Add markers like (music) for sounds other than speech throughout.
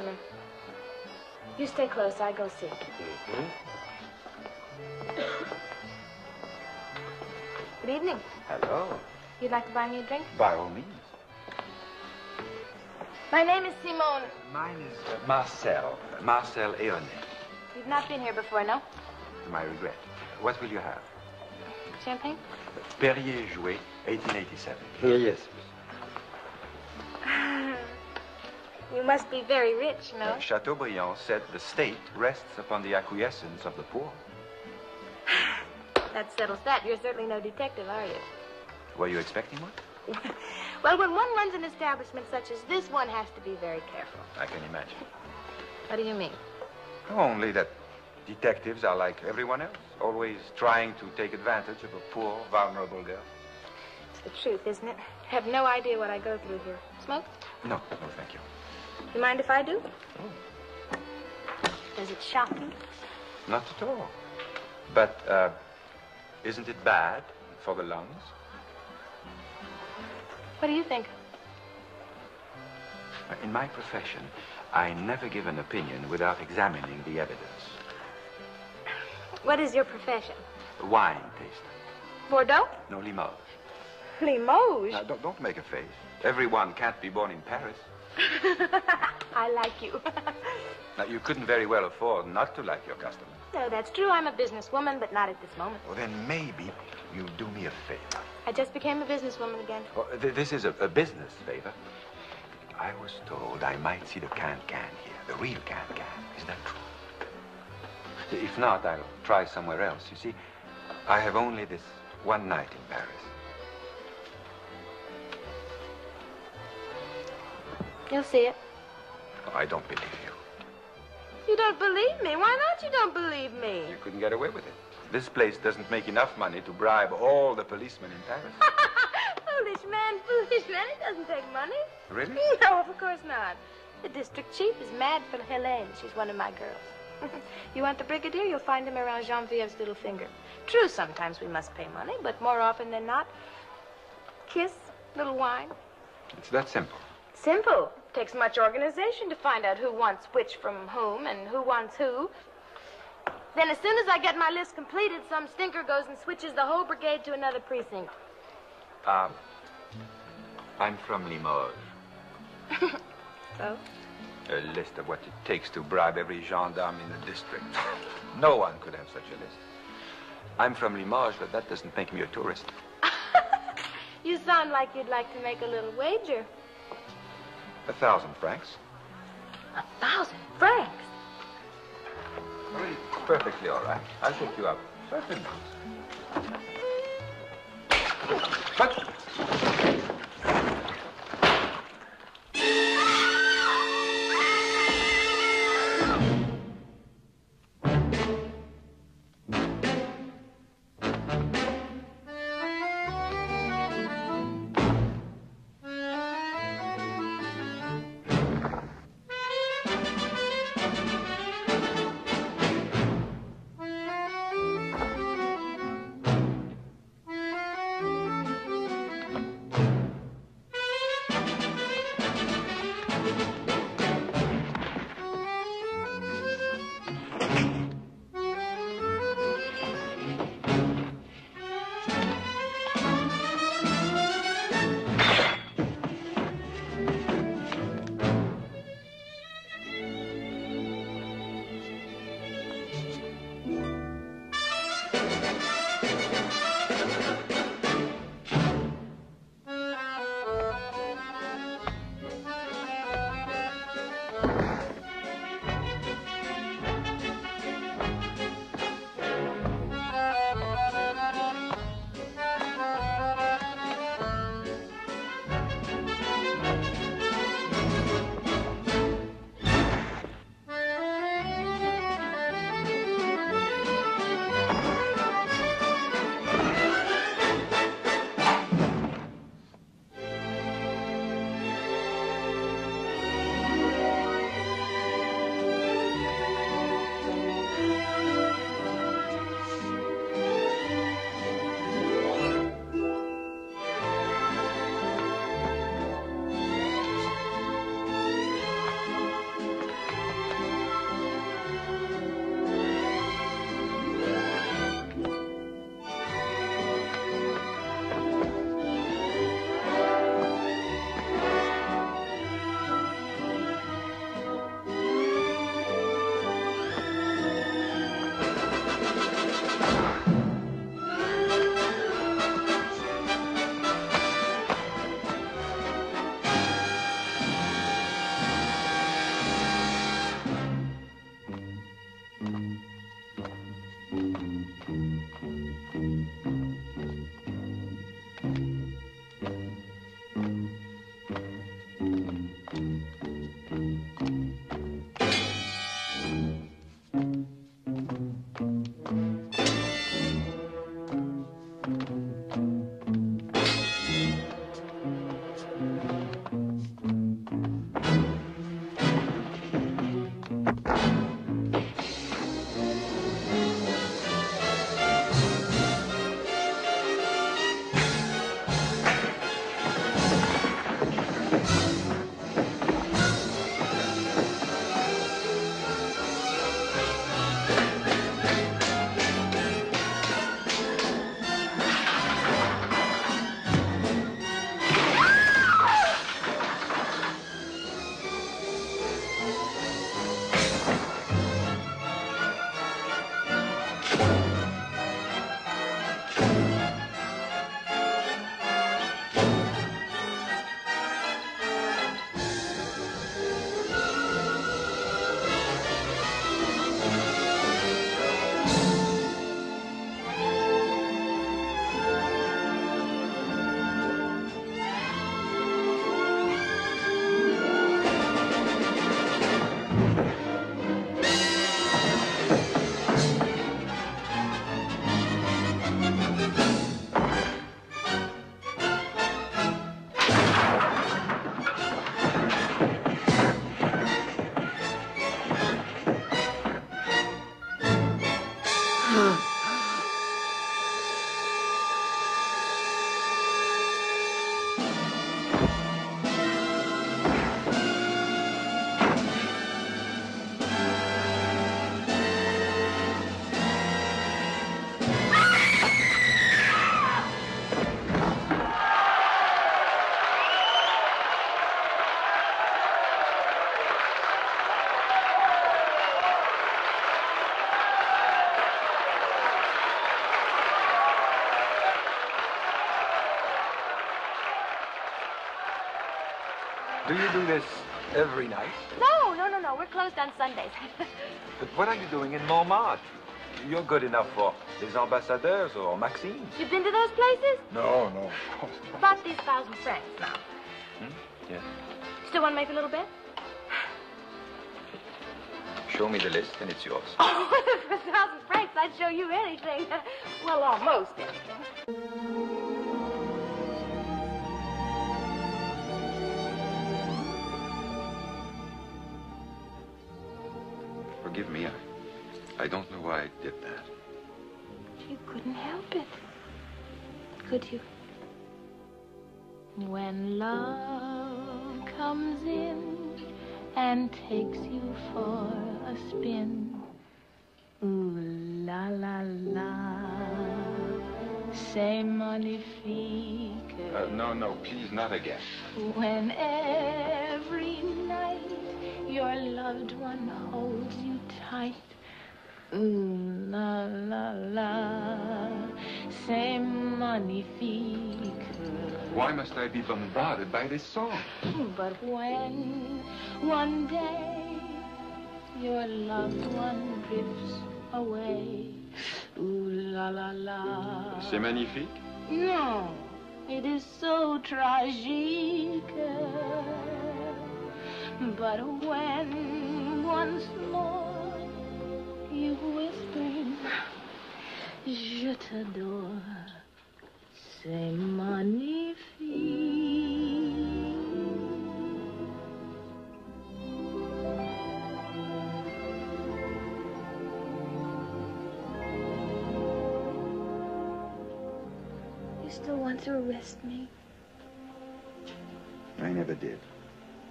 customer. You stay close. I go see. Mm-hmm. (coughs) Good evening. Hello. You'd like to buy me a drink? By all means. My name is Simone. Mine is uh, Marcel. Marcel Eonet. You've not been here before, no? To my regret. What will you have? Champagne? Perrier Jouet, 1887. yes. You must be very rich, no? Uh, Chateaubriand said the state rests upon the acquiescence of the poor. (sighs) That settles that. You're certainly no detective, are you? Were you expecting one? (laughs) Well, when one runs an establishment such as this, one has to be very careful. I can imagine. What do you mean? Only that detectives are like everyone else, always trying to take advantage of a poor, vulnerable girl. It's the truth, isn't it? I have no idea what I go through here. Smoke? No, no, thank you. You mind if I do? Oh. Does it shock you? Not at all. But uh, isn't it bad for the lungs? What do you think? In my profession, I never give an opinion without examining the evidence. What is your profession? Wine taster. Bordeaux? No, Limoges. Limoges? Now, don't, don't make a face. Everyone can't be born in Paris. (laughs) I like you. (laughs) Now, you couldn't very well afford not to like your customers. no, that's true. I'm a businesswoman, but not at this moment. Well, then maybe you do me a favor. I just became a businesswoman again. Oh, th- this is a, a business favor. I was told I might see the can-can here, the real can-can. Is that true? If not, I'll try somewhere else. You see, I have only this one night in Paris. You'll see it. I don't believe you. You don't believe me? Why not you don't believe me? You couldn't get away with it. This place doesn't make enough money to bribe all the policemen in Paris. (laughs) foolish man, foolish man. It doesn't take money. Really? (laughs) No, of course not. The district chief is mad for Helene. She's one of my girls. (laughs) you want the brigadier? You'll find him around Genevieve's little finger. True, sometimes we must pay money, but more often than not, kiss, little wine. It's that simple. Simple. Takes much organization to find out who wants which from whom and who wants who. Then as soon as I get my list completed, some stinker goes and switches the whole brigade to another precinct. Um, I'm from Limoges. So? (laughs) A list of what it takes to bribe every gendarme in the district. (laughs) no one could have such a list. I'm from Limoges, but that doesn't make me a tourist. (laughs) You sound like you'd like to make a little wager. A thousand francs. A thousand francs? Perfectly all right. I'll take you up. Perfect. But... Thank this every night? No, no, no, no. We're closed on Sundays. (laughs) But what are you doing in Montmartre? You're good enough for Les Ambassadeurs or Maxime. You've been to those places? No, no, of course not. About these thousand francs now. Hmm? Yes. Still want to make a little bet? Show me the list and it's yours. (laughs) Oh, for (laughs) a thousand francs, I'd show you anything. Well, almost anything. Me, I, I don't know why I did that. You couldn't help it. Could you? When love comes in and takes you for a spin. Ooh la la la. C'est magnifique. Uh, no, no, please, not again. When every your loved one holds you tight. Ooh la la la, c'est magnifique. Why must I be bombarded by this song? But when one day your loved one drifts away, ooh la la la. C'est magnifique. No, it is so tragique. But when once more you whisper, Je t'adore, c'est magnifique. You still want to arrest me? I never did.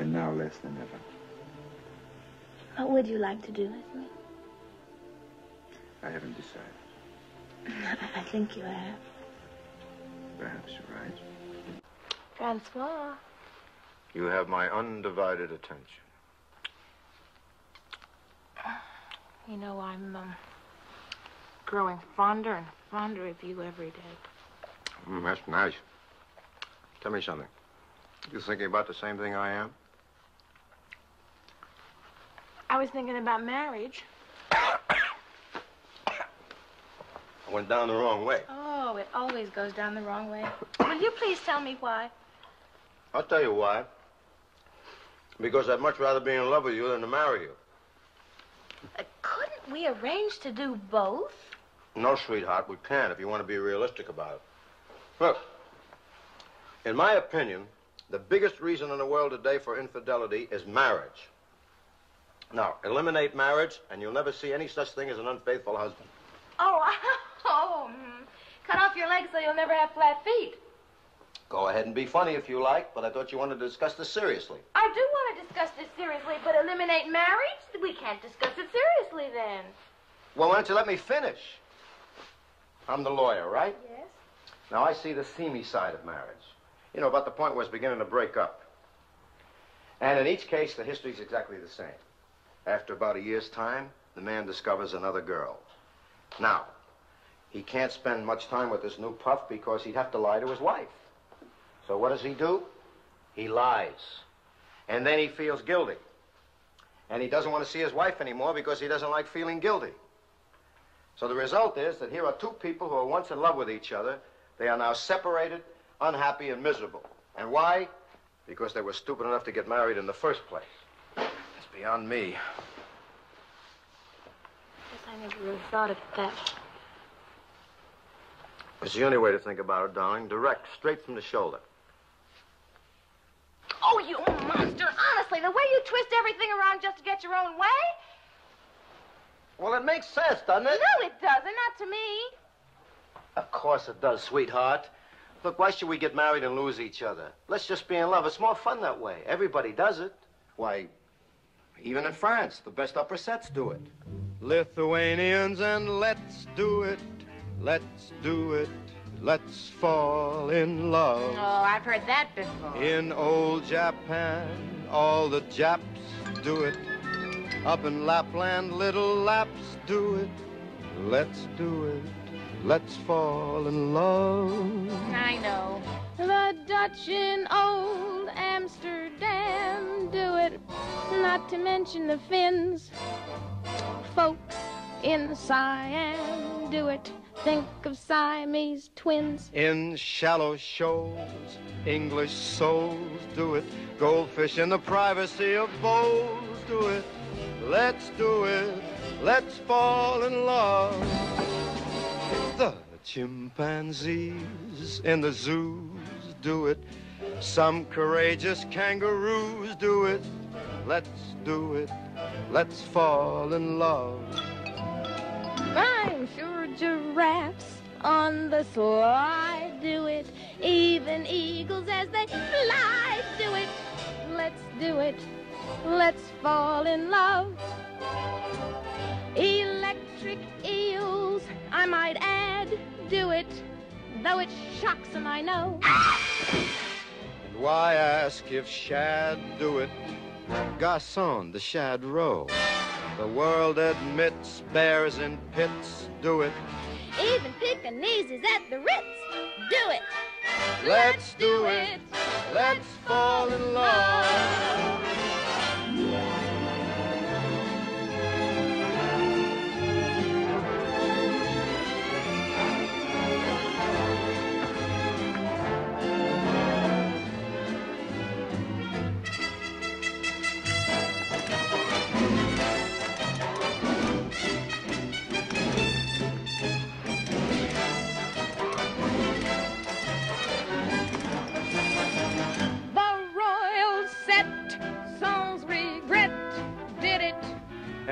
And now less than ever. What would you like to do with me? I haven't decided. (laughs) I think you have. Perhaps you're right. Francois. You have my undivided attention. You know, I'm um, growing fonder and fonder of you every day. Mm, that's nice. Tell me something. You thinking about the same thing I am? I was thinking about marriage. (coughs) I went down the wrong way. Oh, it always goes down the wrong way. (coughs) Will you please tell me why? I'll tell you why. Because I'd much rather be in love with you than to marry you. Uh, couldn't we arrange to do both? No, sweetheart, we can't if you want to be realistic about it. Look, in my opinion, the biggest reason in the world today for infidelity is marriage. Now, eliminate marriage, and you'll never see any such thing as an unfaithful husband. Oh, (laughs) oh, mm. cut off your legs so you'll never have flat feet. Go ahead and be funny if you like, but I thought you wanted to discuss this seriously. I do want to discuss this seriously, but eliminate marriage? We can't discuss it seriously then. Well, why don't you let me finish? I'm the lawyer, right? Yes? Now, I see the seamy side of marriage. You know, about the point where it's beginning to break up. And in each case, the history's exactly the same. After about a year's time, the man discovers another girl. Now, he can't spend much time with this new puff because he'd have to lie to his wife. So what does he do? He lies. And then he feels guilty. And he doesn't want to see his wife anymore because he doesn't like feeling guilty. So the result is that here are two people who were once in love with each other. They are now separated, unhappy, and miserable. And why? Because they were stupid enough to get married in the first place. Beyond me. Guess I never really thought of it that way. It's the only way to think about it, darling. Direct, straight from the shoulder. Oh, you monster! Honestly, the way you twist everything around just to get your own way? Well, it makes sense, doesn't it? No, it doesn't. Not to me. Of course it does, sweetheart. Look, why should we get married and lose each other? Let's just be in love. It's more fun that way. Everybody does it. Why, even in France, the best upper sets do it. Lithuanians, and Letts do it. Let's do it. Let's fall in love. Oh, I've heard that before. In old Japan, all the Japs do it. Up in Lapland, little Laps do it. Let's do it. let's fall in love. I know. The Dutch in old Amsterdam do it, not to mention the Finns. Folks in Siam do it. Think of Siamese twins. In shallow shoals, English souls do it. Goldfish in the privacy of bowls do it. Let's do it. Let's fall in love. The chimpanzees in the zoos do it. Some courageous kangaroos do it. Let's do it. Let's fall in love. I'm sure giraffes on the slide do it. Even eagles as they fly do it. Let's do it. Let's fall in love. Electric eels, I might add, do it. Though it shocks them, I know. Why ask if shad do it? Garçon, the shad roe. The world admits bears in pits do it. Even Pekingese at the Ritz, do it. Let's do it. Let's fall in love.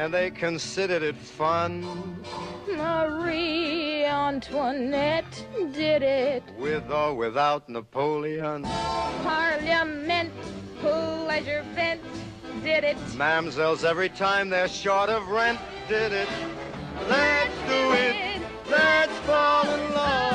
And they considered it fun Marie Antoinette did it. with or without Napoleon. Parliament, pleasure vent, did it. Mamsells every time they're short of rent did it. Let's do it. Let's fall in love.